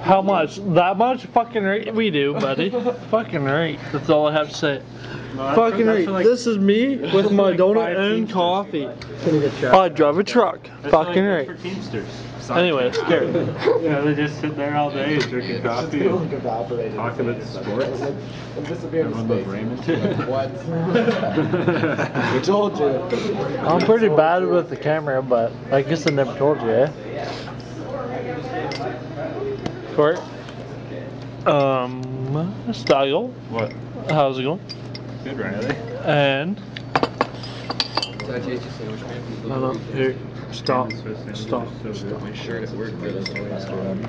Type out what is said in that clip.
How much? That much? Fucking right. We do, buddy. Fucking right. That's all I have to say. Fucking right. this is me with my like donut and Teamsters. coffee. I drive a truck. Fucking right. For Teamsters. Anyways, Gary. Yeah, they just sit there all day drinking coffee and talking about sports. Everyone loves Raymond. What? We told you. I'm pretty bad with the camera, but I guess I never told you, eh? Court. Um, style. What? How's it going? Good, Riley. And Did I taste your sandwich, man? no, no, here, stop, Swiss sandwiches stop.